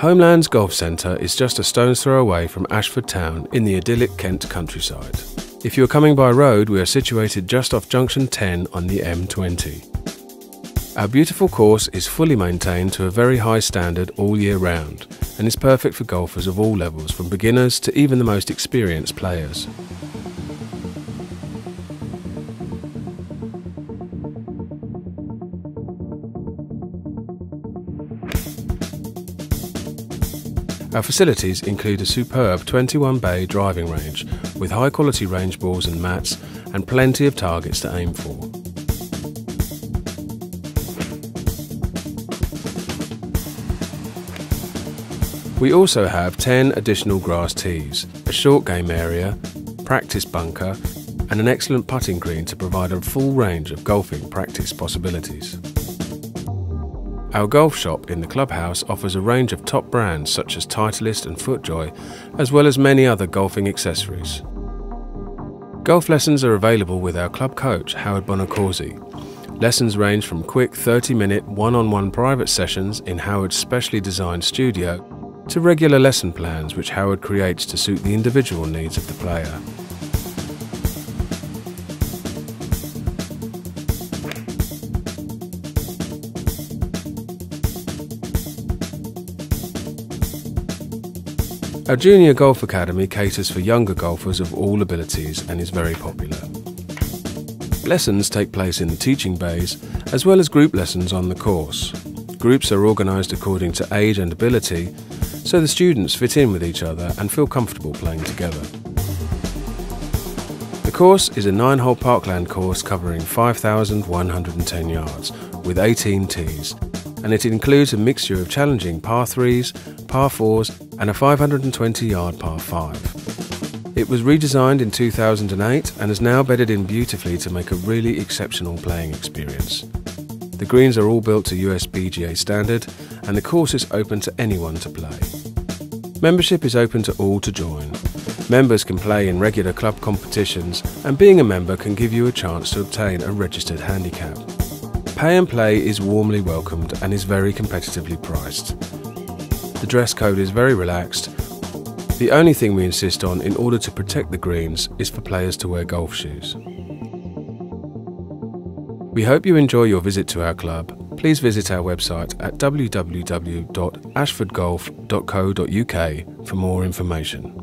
Homelands Golf Centre is just a stone's throw away from Ashford Town in the idyllic Kent countryside. If you are coming by road, we are situated just off junction 10 on the M20. Our beautiful course is fully maintained to a very high standard all year round and is perfect for golfers of all levels, from beginners to even the most experienced players. Our facilities include a superb 21 bay driving range with high quality range balls and mats and plenty of targets to aim for. We also have 10 additional grass tees, a short game area, practice bunker, and an excellent putting green to provide a full range of golfing practice possibilities. Our golf shop in the clubhouse offers a range of top brands such as Titleist and FootJoy, as well as many other golfing accessories. Golf lessons are available with our club coach, Howard Bonacorsi. Lessons range from quick 30 minute one on one private sessions in Howard's specially designed studio to regular lesson plans which Howard creates to suit the individual needs of the player. Our Junior Golf Academy caters for younger golfers of all abilities and is very popular. Lessons take place in the teaching bays as well as group lessons on the course. Groups are organised according to age and ability, so the students fit in with each other and feel comfortable playing together. The course is a nine hole parkland course covering 5,110 yards with 18 tees, and it includes a mixture of challenging par 3s, par 4s, and a 520 yard par 5. It was redesigned in 2008 and is now bedded in beautifully to make a really exceptional playing experience. The greens are all built to USPGA standard and the course is open to anyone to play. Membership is open to all to join. Members can play in regular club competitions and being a member can give you a chance to obtain a registered handicap. Pay and play is warmly welcomed and is very competitively priced. The dress code is very relaxed. The only thing we insist on in order to protect the greens is for players to wear golf shoes. We hope you enjoy your visit to our club. Please visit our website at www.ashfordgolf.co.uk for more information.